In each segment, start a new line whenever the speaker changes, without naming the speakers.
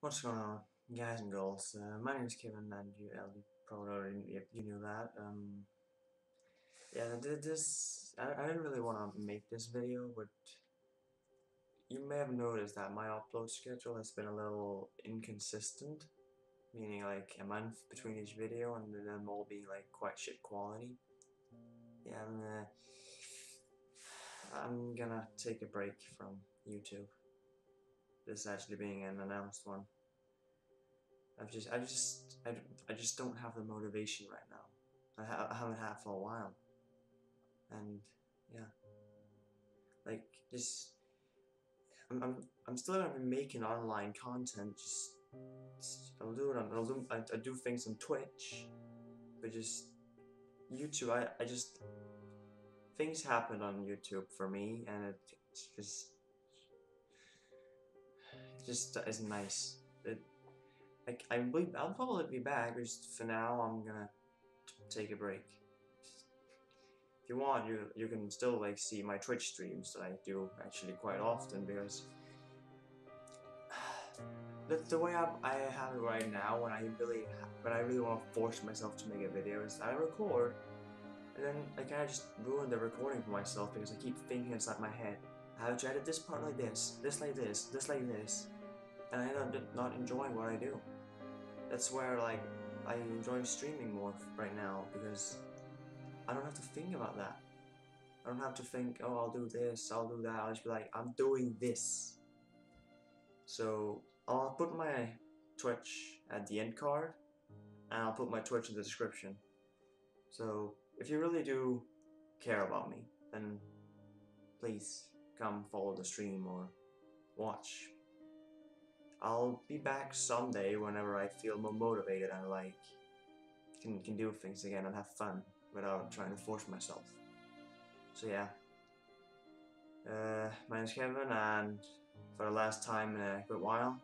What's going on, guys and girls? Uh, my name is Kevin, and you, probably already you knew that. Um, yeah, this I, I didn't really want to make this video, but you may have noticed that my upload schedule has been a little inconsistent, meaning like a month between each video, and them all being like quite shit quality. Yeah, and, uh, I'm gonna take a break from YouTube this actually being an announced one. I've just, I just, I, I just don't have the motivation right now. I, ha I haven't had for a while, and yeah, like just, I'm, I'm, I'm still gonna be making online content. Just, just I'll do it on, I'll do, I, I do things on Twitch, but just YouTube. I, I just things happen on YouTube for me, and it's just just is nice. It, I, I I'll probably be back, just for now, I'm gonna take a break. If you want, you you can still like see my Twitch streams that I do actually quite often because the, the way I, I have it right now when I really when I really want to force myself to make a video is I record and then I kind of just ruin the recording for myself because I keep thinking inside my head how to edit this part like this, this like this, this like this, and I end up not enjoying what I do. That's where like I enjoy streaming more right now because I don't have to think about that. I don't have to think, oh, I'll do this, I'll do that. I'll just be like, I'm doing this. So I'll put my Twitch at the end card, and I'll put my Twitch in the description. So if you really do care about me, then please come follow the stream or watch. I'll be back someday whenever I feel more motivated and like can, can do things again and have fun without trying to force myself. So yeah. Uh, my name's Kevin and for the last time in a good while,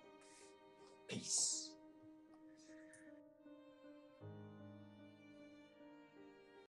peace.